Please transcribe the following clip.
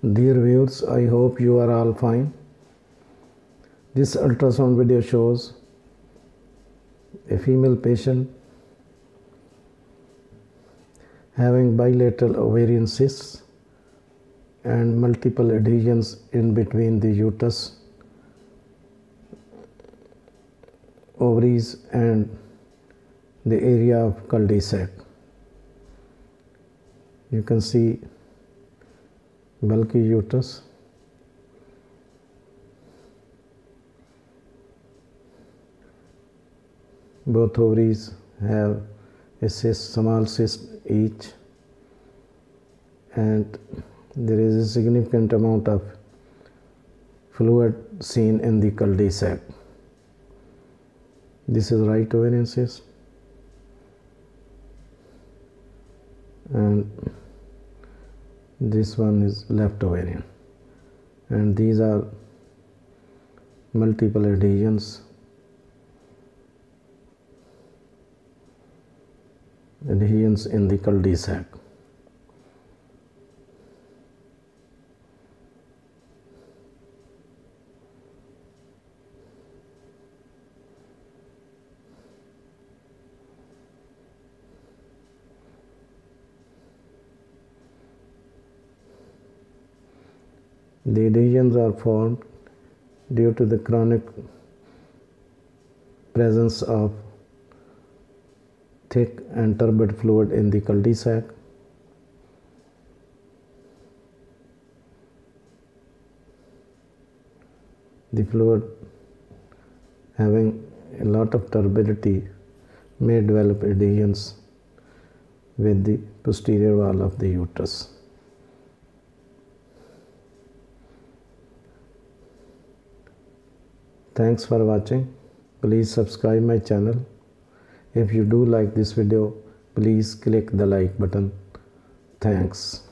Dear viewers, I hope you are all fine. This ultrasound video shows a female patient having bilateral ovarian cysts and multiple adhesions in between the uterus, ovaries, and the area of cul-de-sac. You can see bulky uterus. Both ovaries have a cyst, small cyst each, and there is a significant amount of fluid seen in the cul-de-sac. This is right ovarian cyst, and this one is left ovarian. And these are multiple adhesions. Adhesions in the cul-de-sac The adhesions are formed due to the chronic presence of thick and turbid fluid in the cul-de-sac. The fluid having a lot of turbidity may develop adhesions with the posterior wall of the uterus. Thanks for watching. Please subscribe my channel. If you do like this video, please click the like button. Thanks.